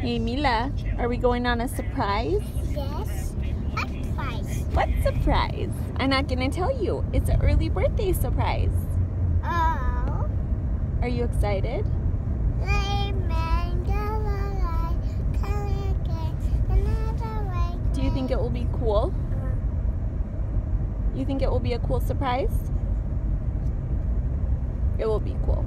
Hey Mila, are we going on a surprise? Yes. Surprise. What surprise? I'm not gonna tell you. It's an early birthday surprise. Oh. Are you excited? Do you think it will be cool? Uh-huh. You think it will be a cool surprise? It will be cool.